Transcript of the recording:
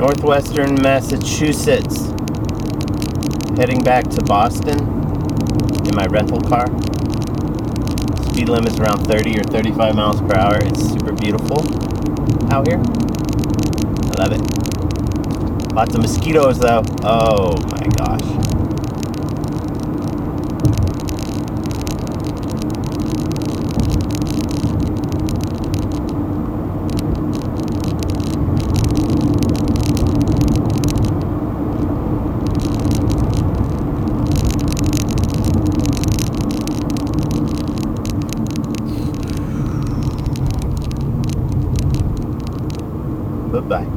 Northwestern Massachusetts. Heading back to Boston in my rental car. Speed limit's around 30 or 35 miles per hour. It's super beautiful out here. I love it. Lots of mosquitoes though. Oh my gosh. Bye bye.